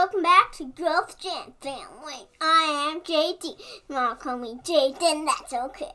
welcome back to Growth Gen Family. I am JD. Mom call me Jayden, that's okay.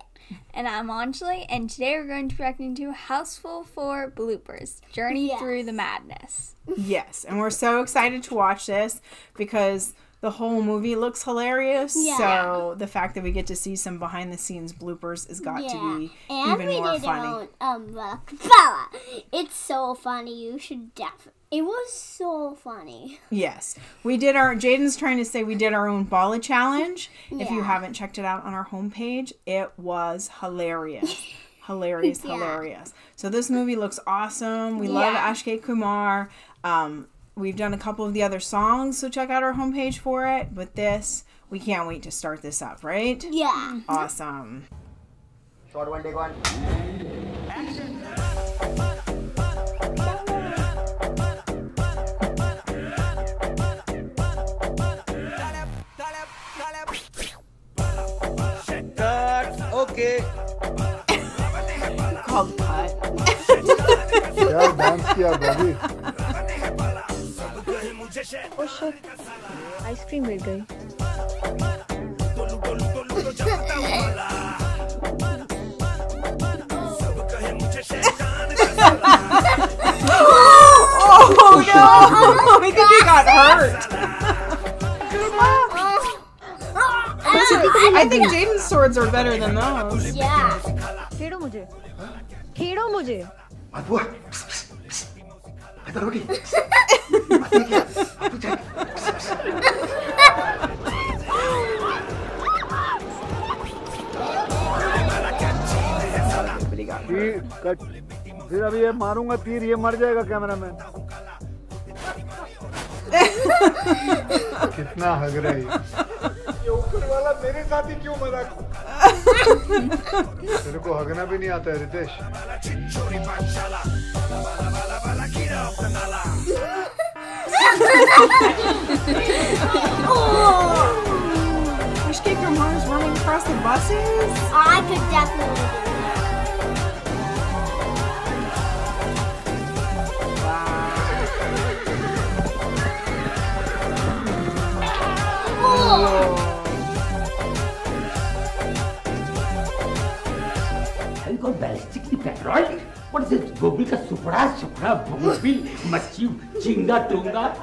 And I'm Anjali, and today we're going to be reacting to Housefull for Bloopers Journey Yes. Through the Madness. Yes, and we're so excited to watch this because the whole movie looks hilarious. Yeah. So the fact that we get to see some behind the scenes bloopers has got to be and even we more did funny. our own um, Rockefeller. It's so funny. You should definitely. It was so funny. Yes, we did our. Jayden's trying to say we did our own Bala challenge. If you haven't checked it out on our homepage, it was hilarious. Hilarious, Yeah. hilarious. So this movie looks awesome. We love Yeah. Akshay Kumar. Um, We've done a couple of the other songs, so check out our homepage for it. But this, we can't wait to start this up, right? Yeah. Awesome. Short one, big one. Action. Okay. Called cut. yeah, dance, yeah, baby. Ice cream मिल गई oh no! Oh, I think he got hurt. I think Jayden's swords are better than those. Yeah. खेड़ो मुझे. खेड़ो मुझे. मत हुआ. इधर होगी. तीर cut. फिर अभी ये मारूँगा तीर ये मर जाएगा कैमरा मैन कितना हग रहा है ये। ऊपर वाला मेरे साथ ही क्यों मज़ाक? तेरे को हगना भी नहीं आता है Ritesh. Ashke Kumar's running across the buses? I could definitely do Have you got ballistic patriotic? What is it? Gobil ka supra supra gobil machi chinga tunga.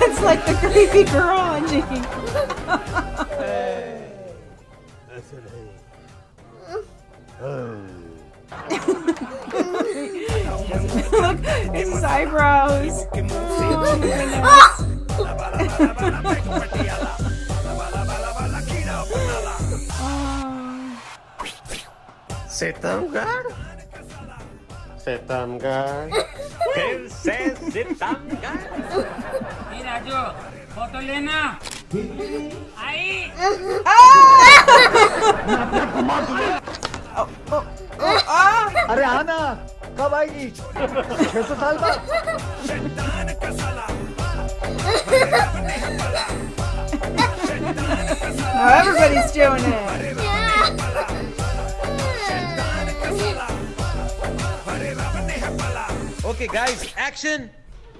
That's like the creepy girl on Look, his eyebrows. Setamgad? Setamgad? फिर से सितमगर Raju photo लेना आई अरे आना कब आएगी छह सौ साल बाद Now everybody's doing it. Okay, guys, action.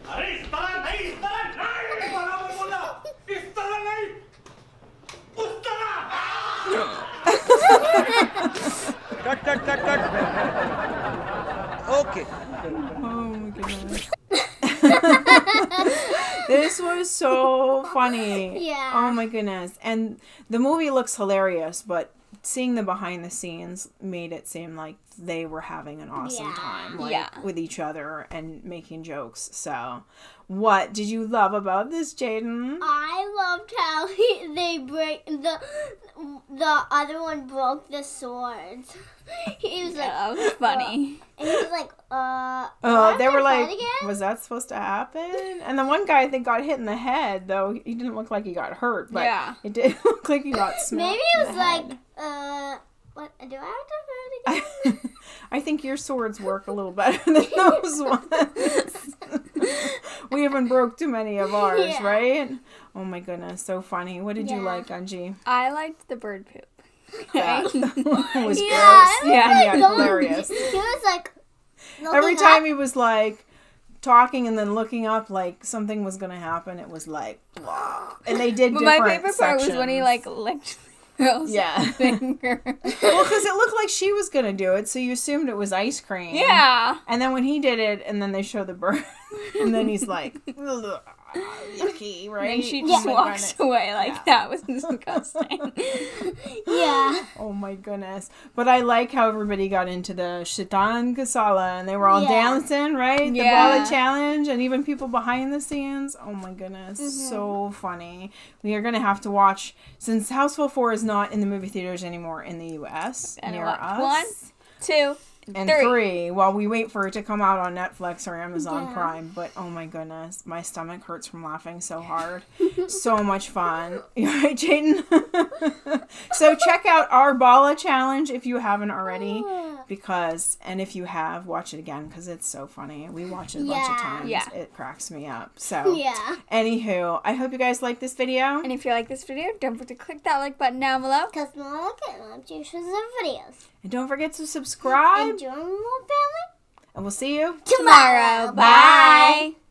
अरे इस तरह नहीं इस तरह नहीं बराबर बोला इस तरह नहीं उस तरह Cut, cut, cut, cut. Okay. Oh my goodness. this was so funny. Yeah. Oh my goodness. And the movie looks hilarious, but seeing the behind the scenes made it seem like they were having an awesome Yeah. time like Yeah. with each other and making jokes. So, what did you love about this, Jayden? I loved how he, they break the the other one broke the swords. He was like, that was funny. and he was like, uh. Oh, they were like, again? was that supposed to happen? And the one guy I think got hit in the head, though he didn't look like he got hurt, but Yeah. it did look like he got smacked. Maybe it in was the like, head. uh, what? Do I have to fight again? I think your swords work a little better than those ones. we haven't broke too many of ours, Yeah. right? Oh my goodness, so funny. What did you like, Angie? I liked the bird poop. that was Yeah, gross. it was Yeah, yeah, going- hilarious. He was like Every time up. he was like talking and then looking up like something was gonna happen, it was like. And they did But my favorite part was when he like licked the girl's Yeah. finger. well, because it looked like she was gonna do it, so you assumed it was ice cream. yeah. And then when he did it, and then they show the bird, and then he's like, "Ugh, yucky, right? And she just my walks goodness. away like Yeah. that was disgusting. yeah. Oh my goodness! But I like how everybody got into the Shaitan Ka Saala, and they were all Yeah. dancing, right? The Yeah. Bala challenge, and even people behind the scenes. Oh my goodness, Mm-hmm. so funny! We are gonna have to watch since Housefull Four is not in the movie theaters anymore in the U.S. And near us. One, two, and three. three. while we wait for it to come out on Netflix or Amazon Yeah. Prime. But oh my goodness, my stomach hurts from laughing so hard. so much fun. Right, Jayden? so check out our Bala challenge if you haven't already. Because, and if you have, watch it again because it's so funny. We watch it a bunch of times. Yeah. It cracks me up. So, Yeah. anywho, I hope you guys like this video. And if you like this video, don't forget to click that like button down below. Because more like it, I'm choosing the videos. And don't forget to subscribe. And join more family And we'll see you Tomorrow. Bye.